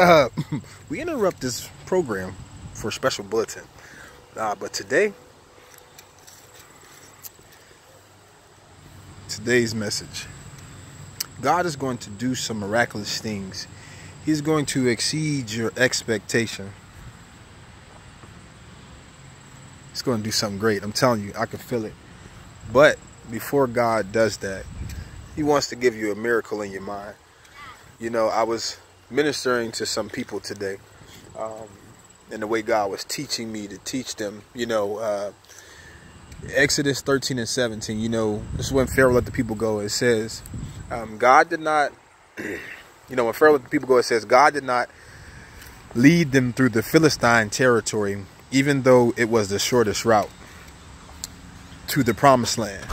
Uh, we interrupt this program for a special bulletin. Uh, but today, today's message God is going to do some miraculous things, He's going to exceed your expectation. He's going to do something great. I'm telling you, I can feel it. But before God does that, He wants to give you a miracle in your mind. You know, I was ministering to some people today, um, and the way God was teaching me to teach them, you know, uh, Exodus 13 and 17, you know, this is when Pharaoh let the people go. It says, um, God did not, you know, when Pharaoh let the people go, it says, God did not lead them through the Philistine territory, even though it was the shortest route to the promised land.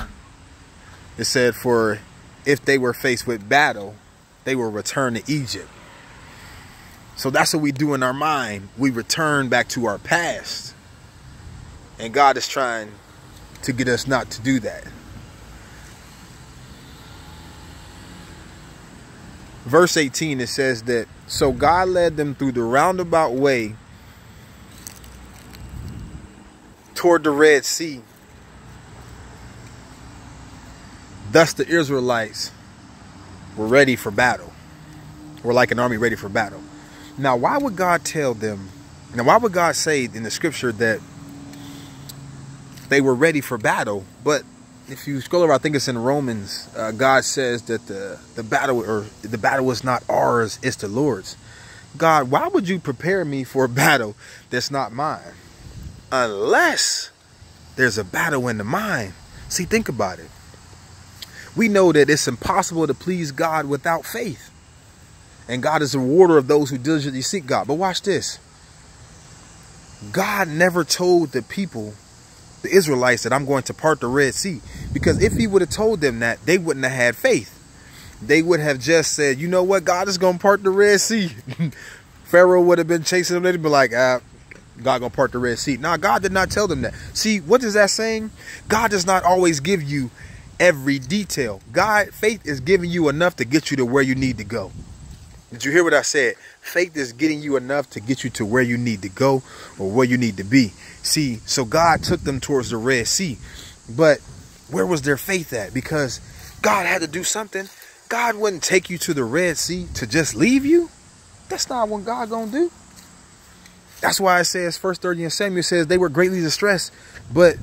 It said, for if they were faced with battle, they will return to Egypt. So that's what we do in our mind. We return back to our past. And God is trying to get us not to do that. Verse 18, it says that, So God led them through the roundabout way toward the Red Sea. Thus the Israelites were ready for battle. Were like an army ready for battle. Now, why would God tell them? Now, why would God say in the scripture that they were ready for battle? But if you scroll over, I think it's in Romans. Uh, God says that the the battle or the battle was not ours; it's the Lord's. God, why would you prepare me for a battle that's not mine? Unless there's a battle in the mind. See, think about it. We know that it's impossible to please God without faith. And God is a rewarder of those who diligently seek God. But watch this. God never told the people, the Israelites, that I'm going to part the Red Sea. Because if he would have told them that, they wouldn't have had faith. They would have just said, you know what, God is going to part the Red Sea. Pharaoh would have been chasing them. They'd be like, ah, God going to part the Red Sea. Now, God did not tell them that. See, what is that saying? God does not always give you every detail. God, faith is giving you enough to get you to where you need to go. Did you hear what I said? Faith is getting you enough to get you to where you need to go or where you need to be. See, so God took them towards the Red Sea. But where was their faith at? Because God had to do something. God wouldn't take you to the Red Sea to just leave you. That's not what God gonna do. That's why it says, First 30 and Samuel says they were greatly distressed. But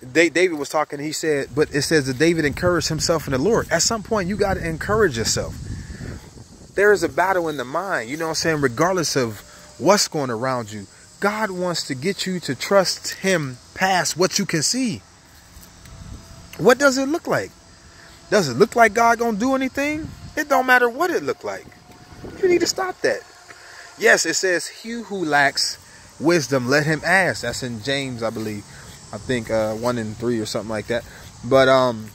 they, David was talking, he said, but it says that David encouraged himself in the Lord. At some point, you got to encourage yourself there is a battle in the mind, you know what I'm saying? Regardless of what's going around you, God wants to get you to trust Him past what you can see. What does it look like? Does it look like God gonna do anything? It don't matter what it look like. You need to stop that. Yes, it says, "He who lacks wisdom, let him ask." That's in James, I believe. I think uh, one in three or something like that. But um,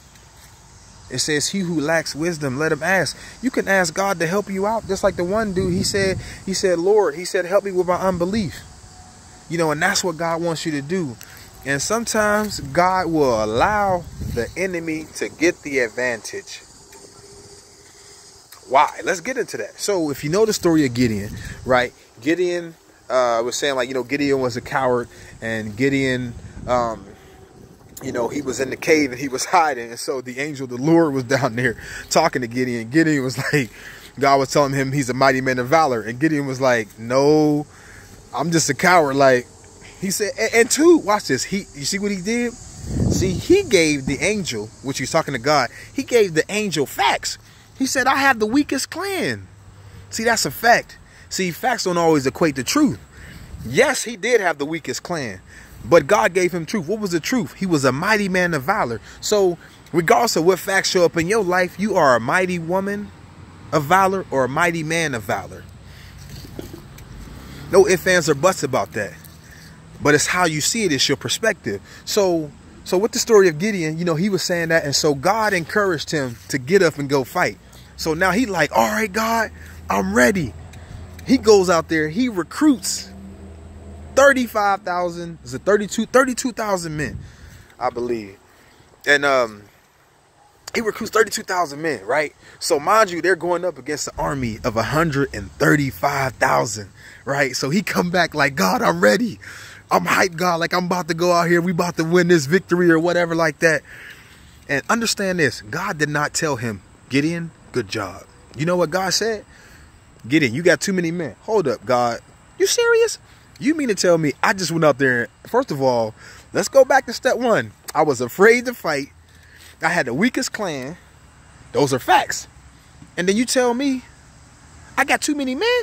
it says, he who lacks wisdom, let him ask. You can ask God to help you out. Just like the one dude, he said, he said, Lord, he said, help me with my unbelief. You know, and that's what God wants you to do. And sometimes God will allow the enemy to get the advantage. Why? Let's get into that. So if you know the story of Gideon, right? Gideon uh, was saying like, you know, Gideon was a coward and Gideon, um, you know, he was in the cave and he was hiding. And so the angel, the Lord, was down there talking to Gideon. Gideon was like, God was telling him he's a mighty man of valor. And Gideon was like, no, I'm just a coward. Like, he said, and, and two, watch this. He, you see what he did? See, he gave the angel, which he's talking to God, he gave the angel facts. He said, I have the weakest clan. See, that's a fact. See, facts don't always equate to truth. Yes, he did have the weakest clan. But God gave him truth. What was the truth? He was a mighty man of valor. So, regardless of what facts show up in your life, you are a mighty woman of valor or a mighty man of valor. No ifs, ands, or buts about that. But it's how you see it, it's your perspective. So, so with the story of Gideon, you know, he was saying that, and so God encouraged him to get up and go fight. So now he like, all right, God, I'm ready. He goes out there, he recruits 35,000, is it 32, 32,000 men, I believe. And um, he recruits 32,000 men, right? So mind you, they're going up against an army of 135,000, right? So he come back like, God, I'm ready. I'm hyped, God, like I'm about to go out here. We about to win this victory or whatever like that. And understand this, God did not tell him, Gideon, good job. You know what God said? Gideon, you got too many men. Hold up, God. You serious? You mean to tell me I just went out there, first of all, let's go back to step one. I was afraid to fight. I had the weakest clan. Those are facts. And then you tell me I got too many men?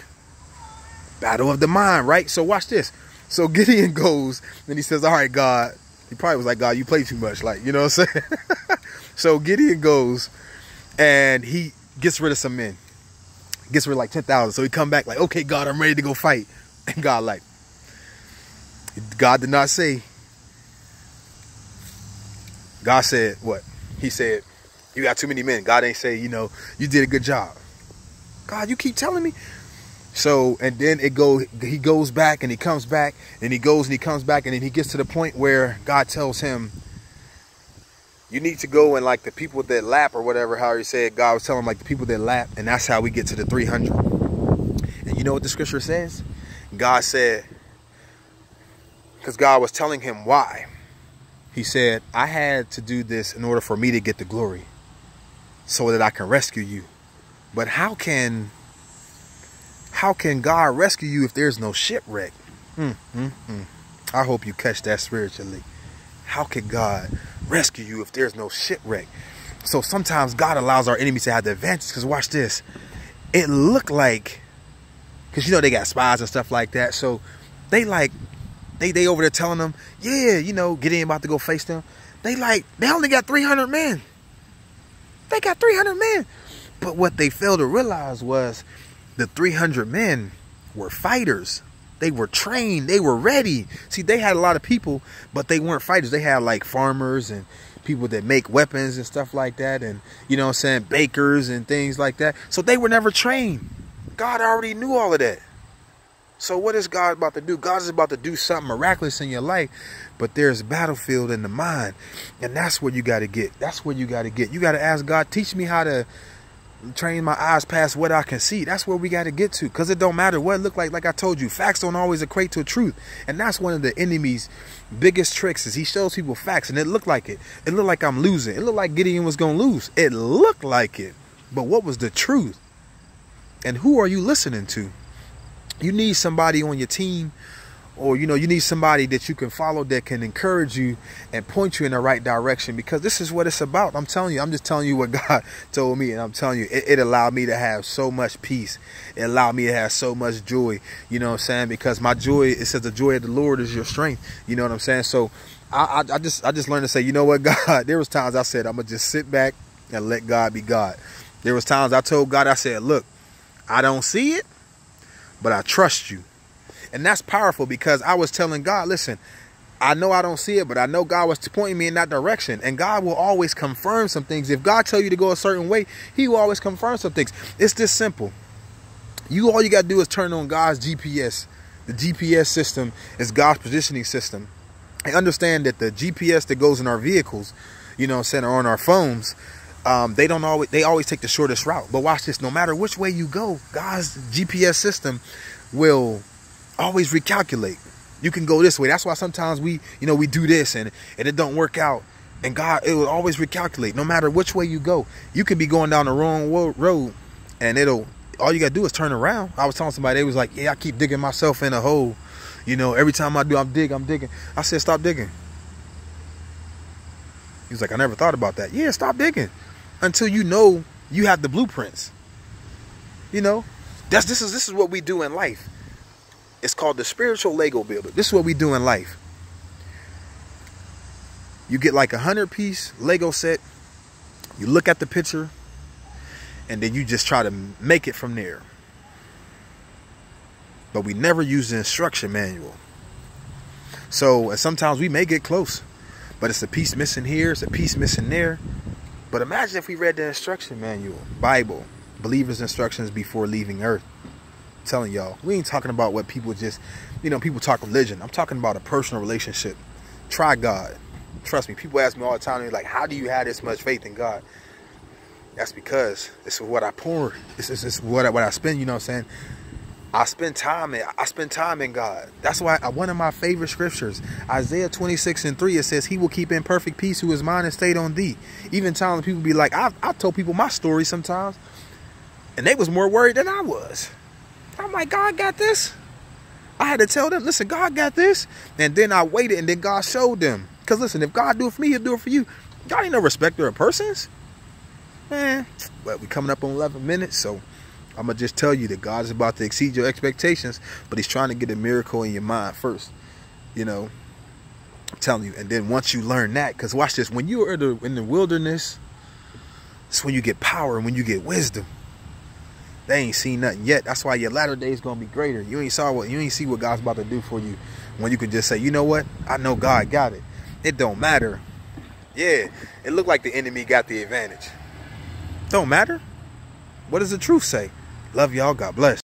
Battle of the mind, right? So watch this. So Gideon goes, and he says, All right, God. He probably was like, God, you play too much. Like, you know what I'm saying? so Gideon goes and he gets rid of some men. Gets rid of like 10,000. So he come back like, okay, God, I'm ready to go fight. And God like, God did not say. God said what? He said, you got too many men. God ain't say, you know, you did a good job. God, you keep telling me. So, and then it go, he goes back and he comes back and he goes and he comes back and then he gets to the point where God tells him, you need to go and like the people that lap or whatever, how he said, God was telling like the people that lap. And that's how we get to the 300. And you know what the scripture says? God said, because God was telling him why. He said, I had to do this in order for me to get the glory so that I can rescue you. But how can how can God rescue you if there's no shipwreck? Mm, mm, mm. I hope you catch that spiritually. How can God rescue you if there's no shipwreck? So sometimes God allows our enemies to have the advantage. Because watch this. It looked like, because you know they got spies and stuff like that. So they like, they they over there telling them, yeah, you know, Gideon about to go face them. They like, they only got 300 men. They got 300 men. But what they failed to realize was the 300 men were fighters. They were trained. They were ready. See, they had a lot of people, but they weren't fighters. They had like farmers and people that make weapons and stuff like that. And, you know what I'm saying, bakers and things like that. So they were never trained. God already knew all of that. So what is God about to do? God is about to do something miraculous in your life, but there's a battlefield in the mind. And that's where you got to get. That's where you got to get. You got to ask God, teach me how to train my eyes past what I can see. That's where we got to get to. Because it don't matter what it look like. Like I told you, facts don't always equate to truth. And that's one of the enemy's biggest tricks is he shows people facts and it looked like it. It looked like I'm losing. It looked like Gideon was going to lose. It looked like it. But what was the truth? And who are you listening to? You need somebody on your team or you know you need somebody that you can follow that can encourage you and point you in the right direction because this is what it's about. I'm telling you i'm just telling you what god told me and i'm telling you it, it, allowed me to have so much peace. It allowed me to have so much joy you know what i'm saying? Because my joy it says the joy of the lord is your strength you know what i'm saying? So i i, I just i just learned to say you know what god there was times i said i'm gonna just sit back and let god be god. There was times i told god i said look i don't see it but i trust you and that's powerful because I was telling God, listen, I know I don't see it, but I know God was pointing me in that direction. And God will always confirm some things. If God tell you to go a certain way, he will always confirm some things. It's this simple. You all you got to do is turn on God's GPS. The GPS system is God's positioning system. And understand that the GPS that goes in our vehicles, you know, center on our phones, um, they don't always they always take the shortest route. But watch this, no matter which way you go, God's GPS system will always recalculate. You can go this way. That's why sometimes we, you know, we do this and, and it don't work out. And God, it will always recalculate. No matter which way you go, you could be going down the wrong road and it'll, all you got to do is turn around. I was telling somebody, they was like, yeah, I keep digging myself in a hole. You know, every time I do, I'm digging, I'm digging. I said, stop digging. He was like, I never thought about that. Yeah, stop digging until you know you have the blueprints. You know, that's this is this is what we do in life. It's called the spiritual Lego builder. This is what we do in life. You get like a hundred piece Lego set. You look at the picture and then you just try to make it from there. But we never use the instruction manual. So sometimes we may get close, but it's a piece missing here, it's a piece missing there. But imagine if we read the instruction manual, Bible, believer's instructions before leaving earth telling y'all, we ain't talking about what people just, you know, people talk religion. I'm talking about a personal relationship. Try God. Trust me. People ask me all the time, they're like, how do you have this much faith in God? That's because this is what I pour. This is, this is what I, what I spend. You know what I'm saying? I spend time in I spend time in God. That's why I, one of my favorite scriptures, Isaiah 26 and 3, it says, He will keep in perfect peace who is mind and stayed on thee. Even times people be like, I I told people my story sometimes, and they was more worried than I was. I'm like, God got this. I had to tell them, listen, God got this. And then I waited and then God showed them. Because listen, if God do it for me, he'll do it for you. God ain't no respecter of persons. Man, but we coming up on 11 minutes, so I'm gonna just tell you that God is about to exceed your expectations, but He's trying to get a miracle in your mind first. You know, I'm telling you. And then once you learn that, because watch this, when you are in the wilderness, it's when you get power and when you get wisdom. They ain't seen nothing yet. That's why your latter days gonna be greater. You ain't saw what you ain't see what God's about to do for you. When you can just say, you know what? I know God got it. It don't matter. Yeah, it looked like the enemy got the advantage. Don't matter. What does the truth say? Love y'all. God bless.